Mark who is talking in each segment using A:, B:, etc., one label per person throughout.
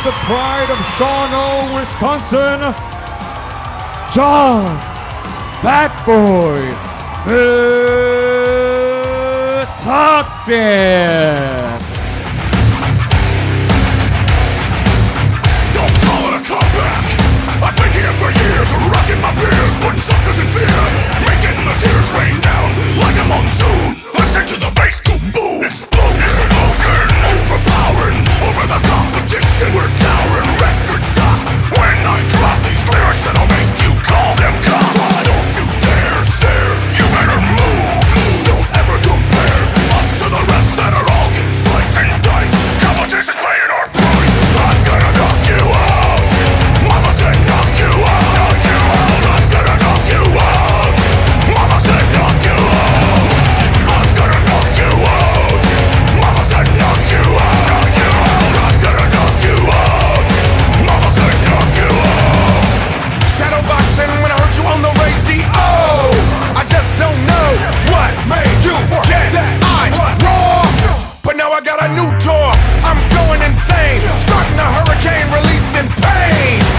A: is the pride of Shawano, Wisconsin, John Fatboy Metoxen.
B: Don't call it a comeback. I've been here for years, rocking my beers, putting suckers in fear, making the tears rain down like a monsoon. Listen to the bass. I'm
C: going insane, starting a hurricane, releasing pain.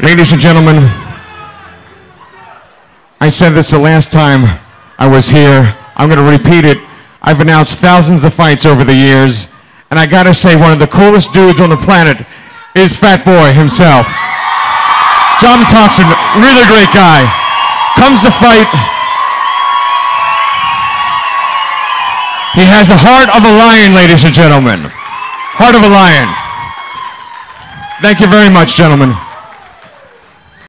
A: Ladies and gentlemen, I said this the last time I was here. I'm going to repeat it. I've announced thousands of fights over the years, and I got to say, one of the coolest dudes on the planet is Fat Boy himself. John Thompson, really great guy. Comes to fight. He has a heart of a lion, ladies and gentlemen. Heart of a lion. Thank you very much, gentlemen.